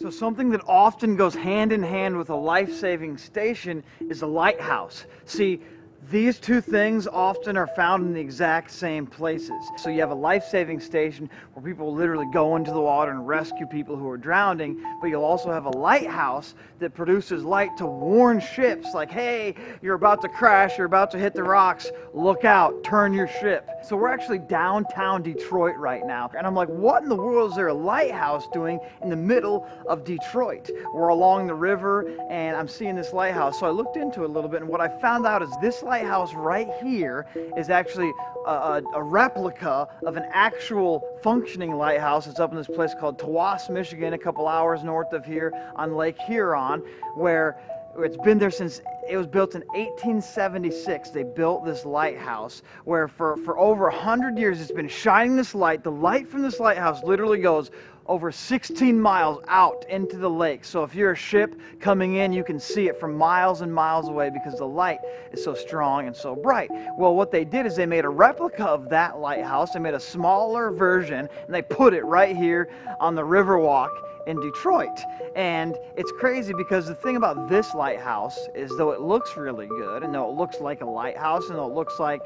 So, something that often goes hand in hand with a life saving station is a lighthouse. See, these two things often are found in the exact same places. So you have a life-saving station where people literally go into the water and rescue people who are drowning, but you'll also have a lighthouse that produces light to warn ships like, hey, you're about to crash, you're about to hit the rocks, look out, turn your ship. So we're actually downtown Detroit right now. And I'm like, what in the world is there a lighthouse doing in the middle of Detroit? We're along the river and I'm seeing this lighthouse. So I looked into it a little bit and what I found out is this lighthouse lighthouse right here is actually a, a, a, replica of an actual functioning lighthouse. It's up in this place called Tawas, Michigan, a couple hours north of here on Lake Huron, where it's been there since it was built in 1876 they built this lighthouse where for, for over 100 years it's been shining this light the light from this lighthouse literally goes over 16 miles out into the lake. So if you're a ship coming in, you can see it from miles and miles away because the light is so strong and so bright. Well, what they did is they made a replica of that lighthouse. They made a smaller version and they put it right here on the Riverwalk in Detroit. And it's crazy because the thing about this lighthouse is though it looks really good and though it looks like a lighthouse and though it looks like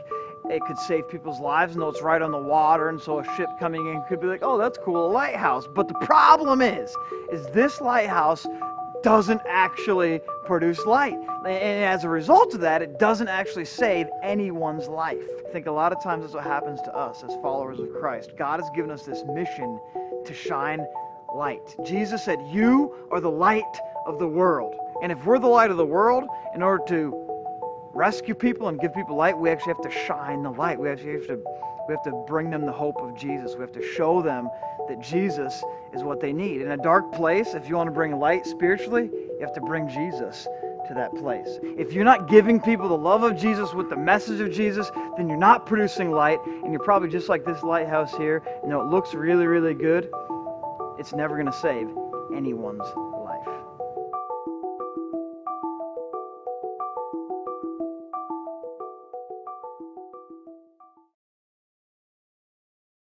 it could save people's lives and though it's right on the water and so a ship coming in could be like oh that's cool a lighthouse. But the problem is is this lighthouse doesn't actually produce light. And as a result of that it doesn't actually save anyone's life. I think a lot of times that's what happens to us as followers of christ. God has given us this mission to shine light. Jesus said you are the light of the world and if we're the light of the world in order to rescue people and give people light, we actually have to shine the light. We actually have to, we have to bring them the hope of Jesus. We have to show them that Jesus is what they need. In a dark place, if you want to bring light spiritually, you have to bring Jesus to that place. If you're not giving people the love of Jesus with the message of Jesus, then you're not producing light, and you're probably just like this lighthouse here. You know, it looks really, really good. It's never going to save anyone's